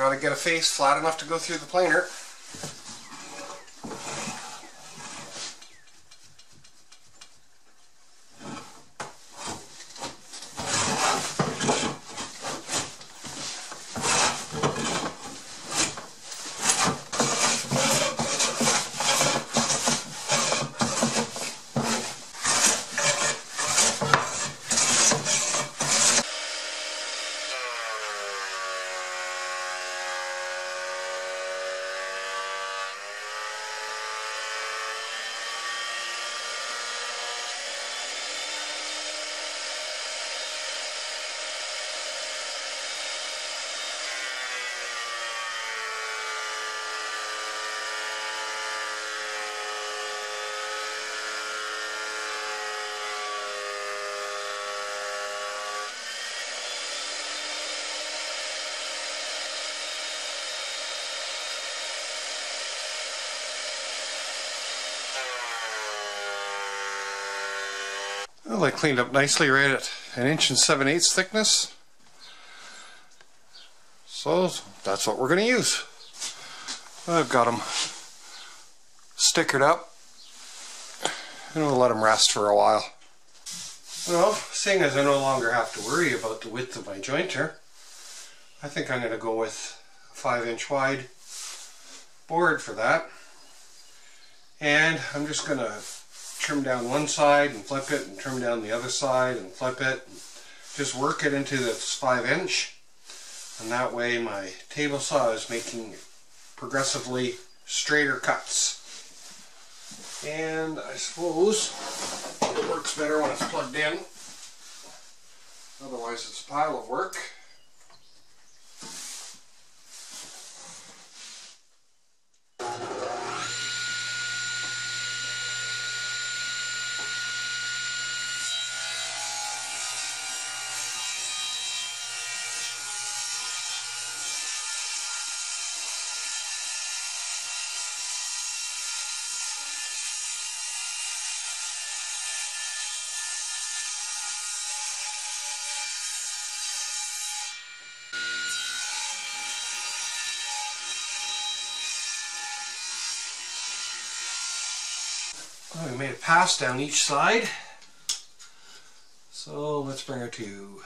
got to get a face flat enough to go through the planer. Well, I cleaned up nicely right at an inch and seven eighths thickness. So that's what we're going to use. I've got them stickered up and we'll let them rest for a while. Well, seeing as I no longer have to worry about the width of my jointer, I think I'm going to go with a 5 inch wide board for that. And I'm just going to trim down one side and flip it and trim down the other side and flip it. Just work it into this 5 inch and that way my table saw is making progressively straighter cuts. And I suppose it works better when it's plugged in. Otherwise it's a pile of work. Well, we made a pass down each side. So let's bring her to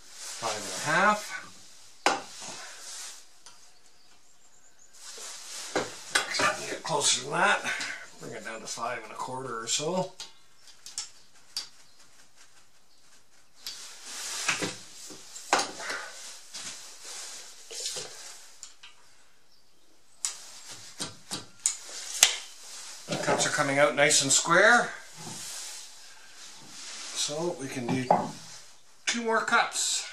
five and a half. Get closer than that. Bring it down to five and a quarter or so. cuts are coming out nice and square. So we can do two more cuts.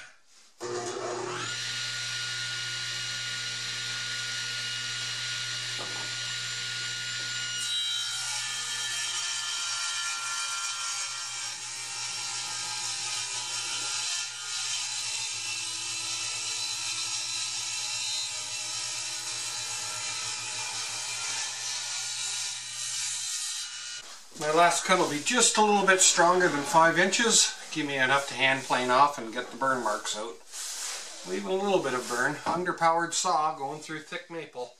My last cut will be just a little bit stronger than 5 inches. Give me enough to hand plane off and get the burn marks out. Leaving a little bit of burn. Underpowered saw going through thick maple.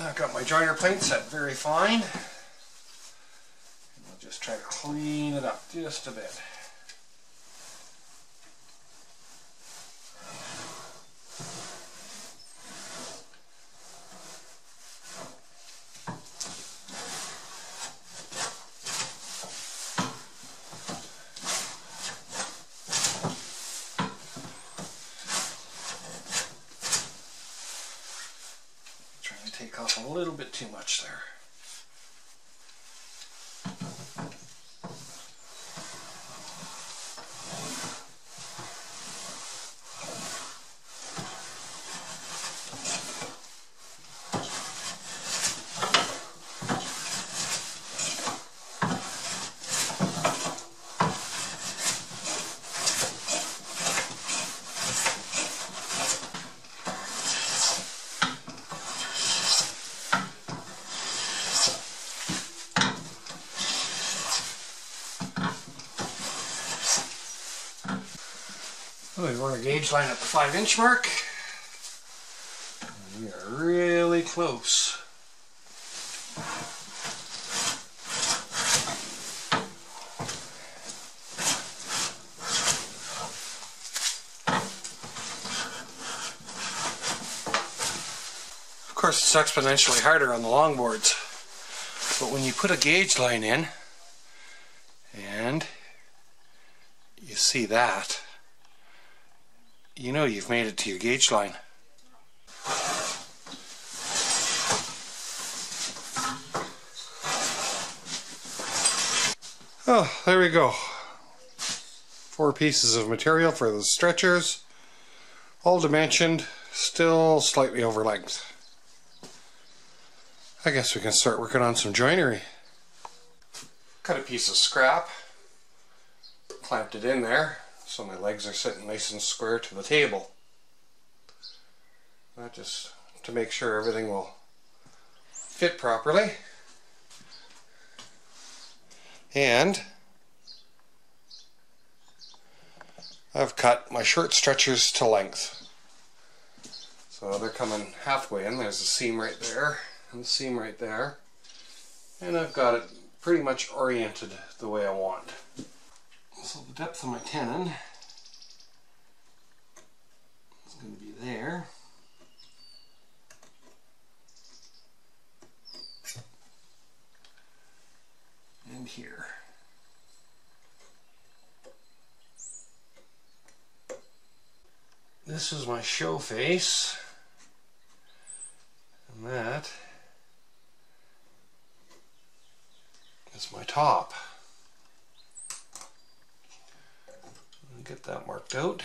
I've got my joiner plate set very fine. And I'll just try to clean it up just a bit. Trying to take off a little bit too much there. we line at the 5 inch mark. We are really close. Of course it's exponentially harder on the longboards. But when you put a gauge line in and you see that, you know you've made it to your gauge line. Oh, there we go. Four pieces of material for the stretchers, all dimensioned, still slightly over length. I guess we can start working on some joinery. Cut a piece of scrap, clamped it in there, so my legs are sitting nice and square to the table. That just to make sure everything will fit properly. And I've cut my shirt stretchers to length. So they're coming halfway in. There's a seam right there and the seam right there. And I've got it pretty much oriented the way I want. So the depth of my tenon is going to be there. And here. This is my show face. And that is my top. Get that marked out.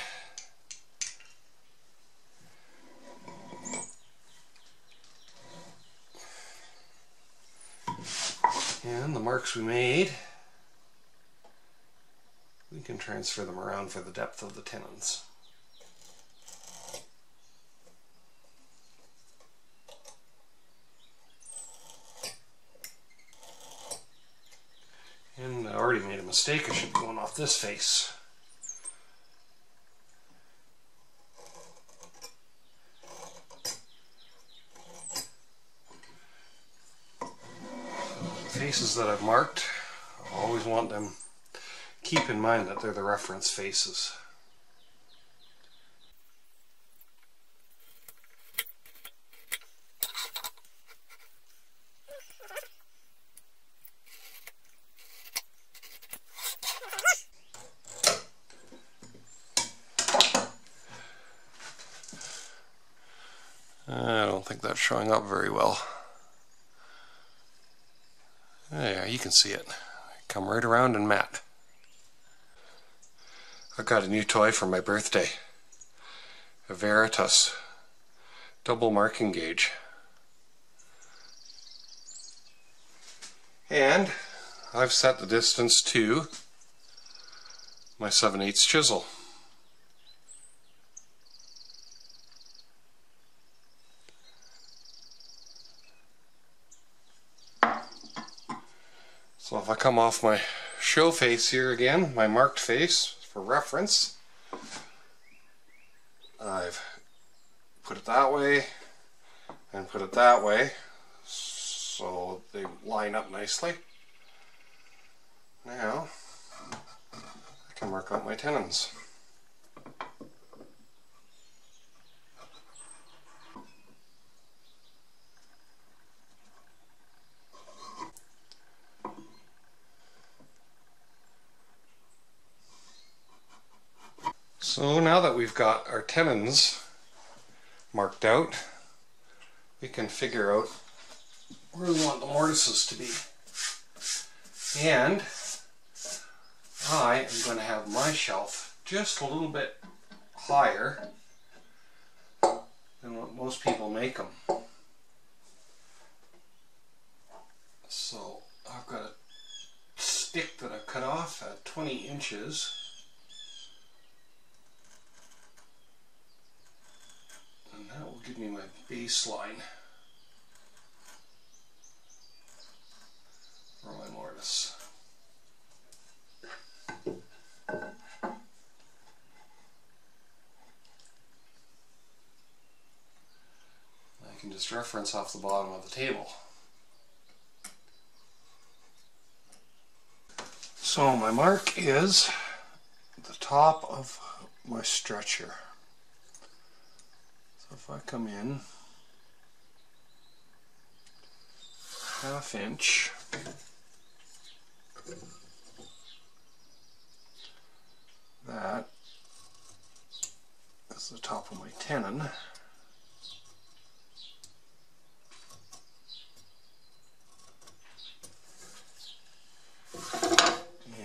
And the marks we made, we can transfer them around for the depth of the tenons. And I already made a mistake, I should be going off this face. Faces that I've marked, I always want them, keep in mind that they're the reference faces. I don't think that's showing up very well. There, you can see it. Come right around and mat. I got a new toy for my birthday. A Veritas double marking gauge. And I've set the distance to my 7 8 chisel. So if I come off my show face here again, my marked face for reference, I've put it that way and put it that way so they line up nicely. Now I can mark out my tenons. So now that we've got our tenons marked out, we can figure out where we want the mortises to be. And I am going to have my shelf just a little bit higher than what most people make them. So I've got a stick that I've cut off at 20 inches and that will give me my baseline. For my mortise. I can just reference off the bottom of the table. So my mark is the top of my stretcher. If I come in. Half inch. That is the top of my tenon.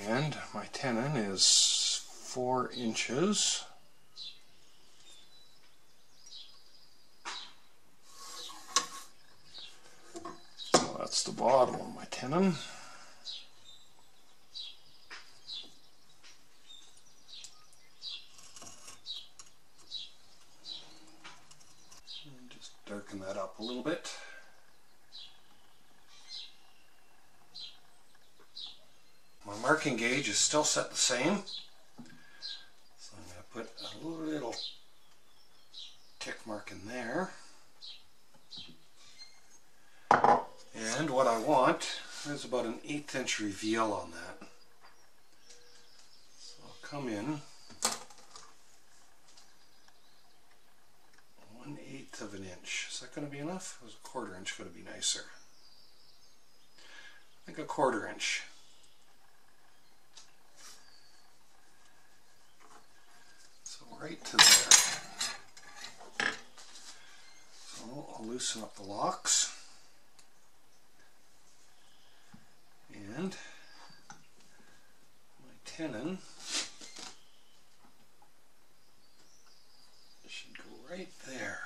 And my tenon is four inches so that's the bottom of my tenon just darken that up a little bit My marking gauge is still set the same. So I'm going to put a little tick mark in there. And what I about an eighth inch reveal on that. So I'll come in one eighth of an inch. Is that going to be enough? Is a quarter inch going to be nicer? I think a quarter inch. So right to there. So I'll loosen up the locks. And my tenon should go right there.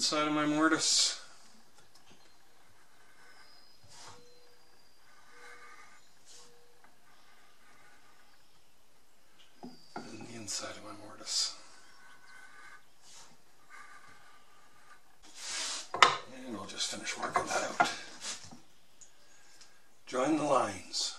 Side of my mortise. And the inside of my mortise. And we'll just finish working that out. Join the lines.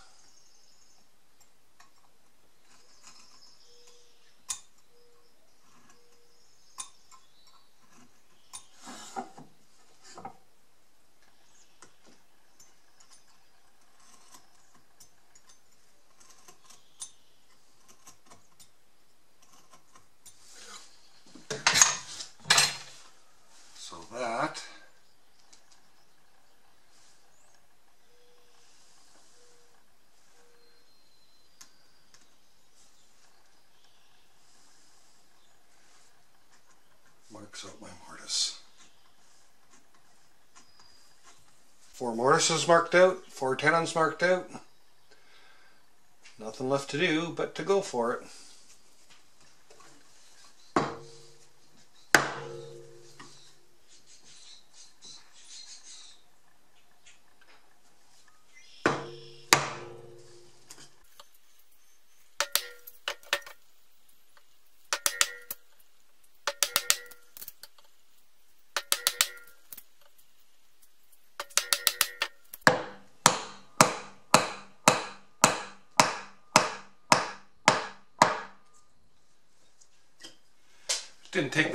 marks out my mortise. Four mortises marked out, four tenons marked out. Nothing left to do but to go for it.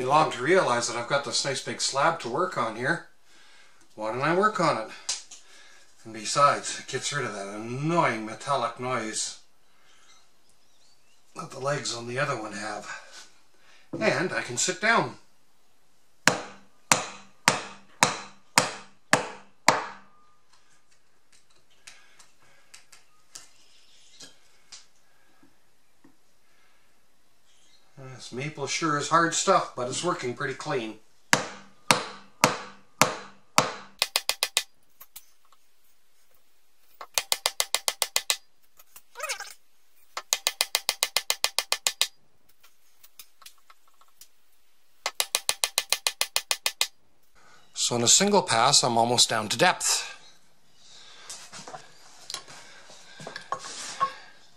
Long to realize that I've got this nice big slab to work on here. Why don't I work on it? And besides, it gets rid of that annoying metallic noise that the legs on the other one have. And I can sit down. This maple sure is hard stuff, but it's working pretty clean. So in a single pass, I'm almost down to depth.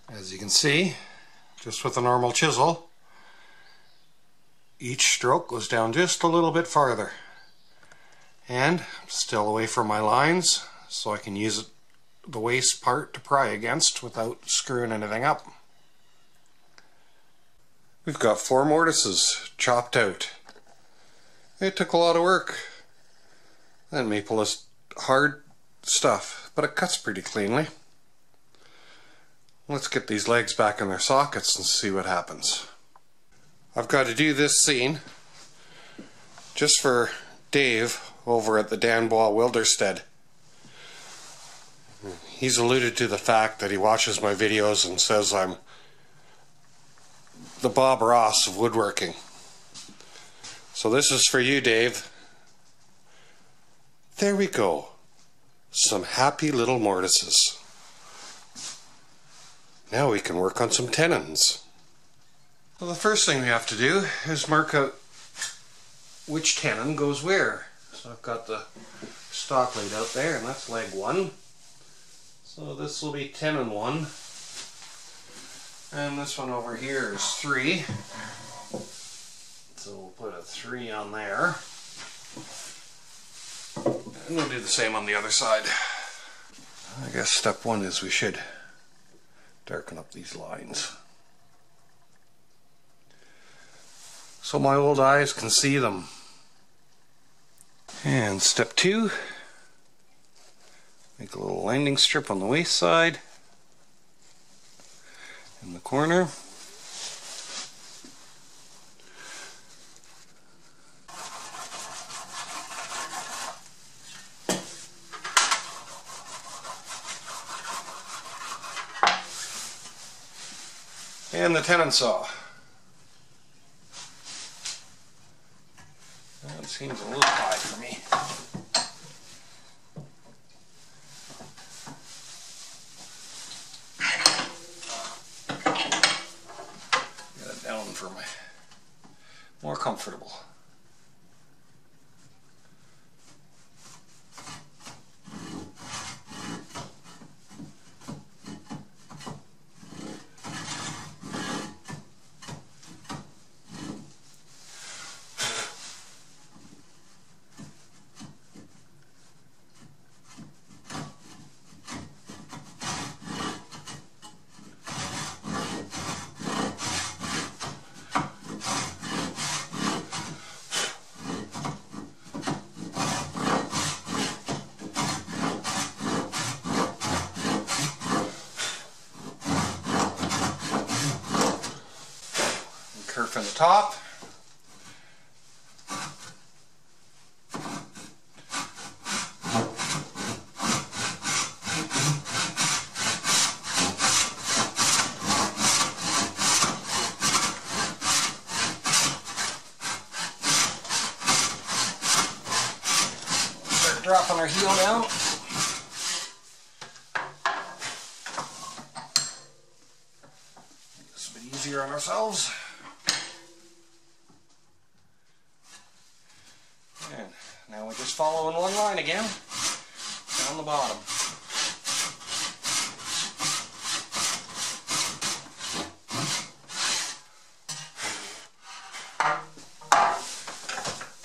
As you can see, just with a normal chisel, each stroke goes down just a little bit farther. And still away from my lines, so I can use the waste part to pry against without screwing anything up. We've got four mortises chopped out. It took a lot of work. That maple is hard stuff, but it cuts pretty cleanly. Let's get these legs back in their sockets and see what happens. I've got to do this scene just for Dave over at the Danbois Wilderstead. He's alluded to the fact that he watches my videos and says I'm the Bob Ross of woodworking. So this is for you, Dave. There we go. Some happy little mortises. Now we can work on some tenons. Well, the first thing we have to do is mark out which tenon goes where. So I've got the stock laid out there, and that's leg one. So this will be tenon one. And this one over here is three. So we'll put a three on there. And we'll do the same on the other side. I guess step one is we should darken up these lines. So my old eyes can see them. And step two, make a little landing strip on the waste side in the corner. And the tenon saw. That seems a little high for me. Get it down for my More comfortable. kerf in the top. Start dropping our heel down. This a bit easier on ourselves. And now we just follow in one line again, down the bottom.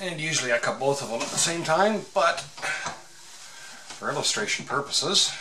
And usually I cut both of them at the same time, but for illustration purposes,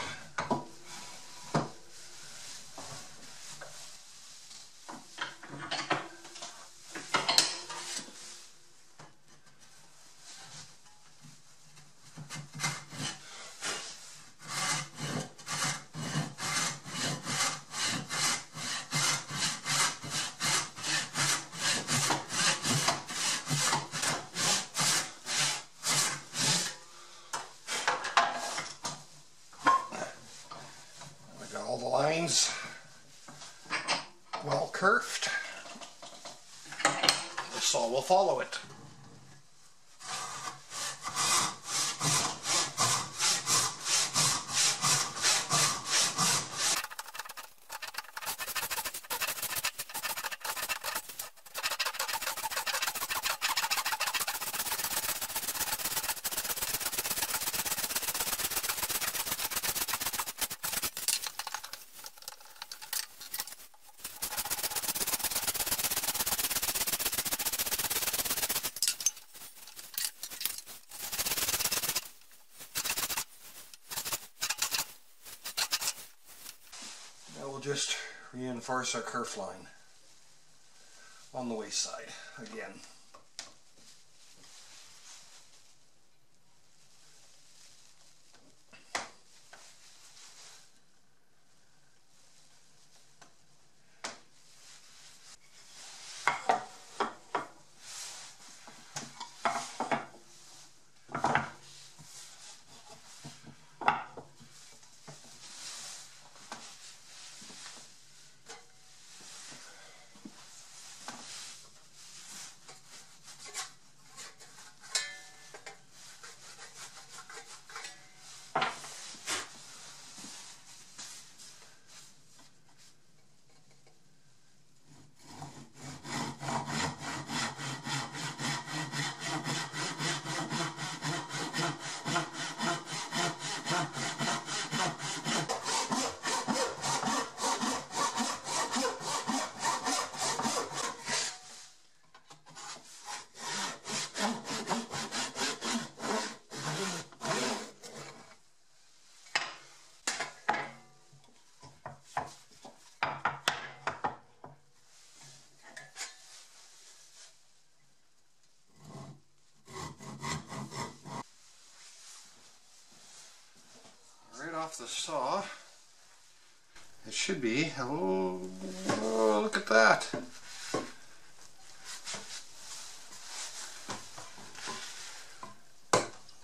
we got all the lines well curved. The saw will follow it. Just reinforce our kerf line on the waste side again. The saw. It should be, oh, oh look at that.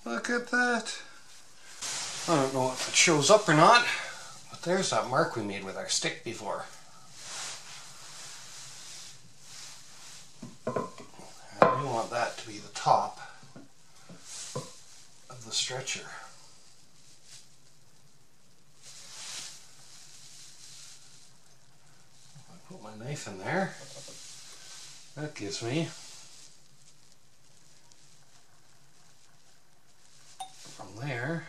Look at that. I don't know if it shows up or not, but there's that mark we made with our stick before. And we want that to be the top of the stretcher. knife in there. That gives me from there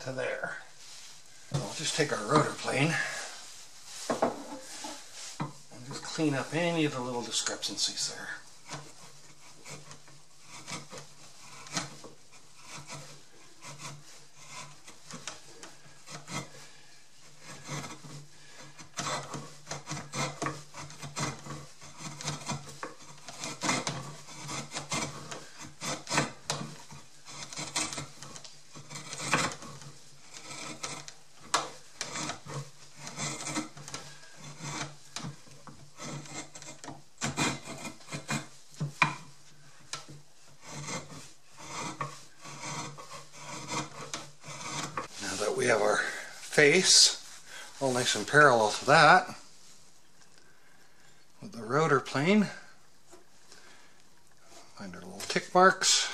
to there. I'll just take our router plane and just clean up any of the little discrepancies there. we have our face all nice and parallel to that with the router plane. Find our little tick marks.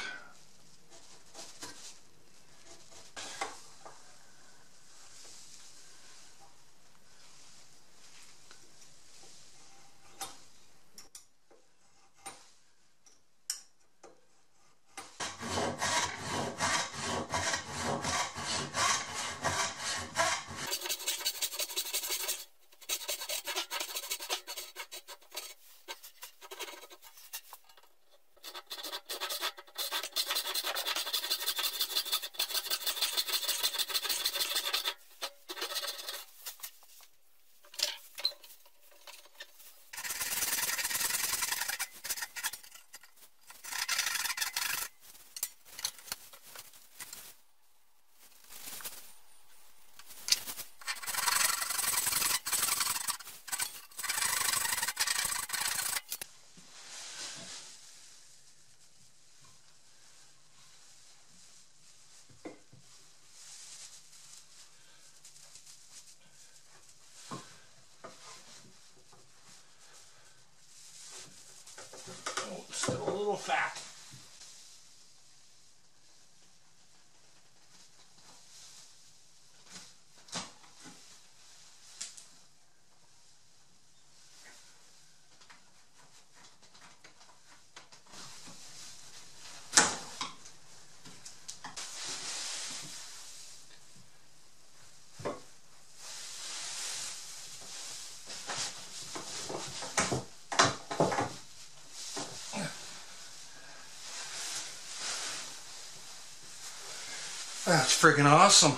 Freaking awesome.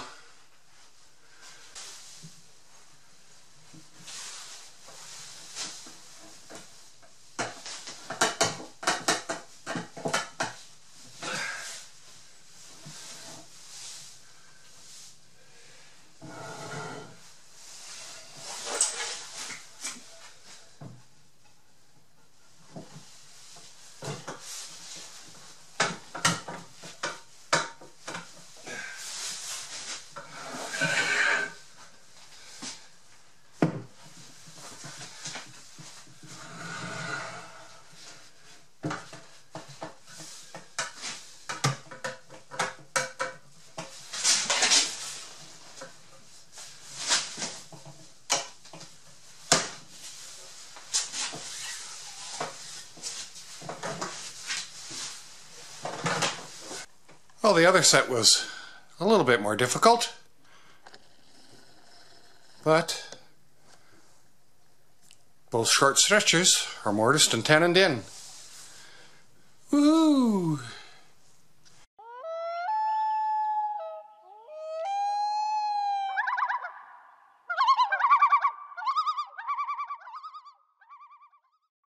Well, the other set was a little bit more difficult, but both short stretchers are mortised and tanned in.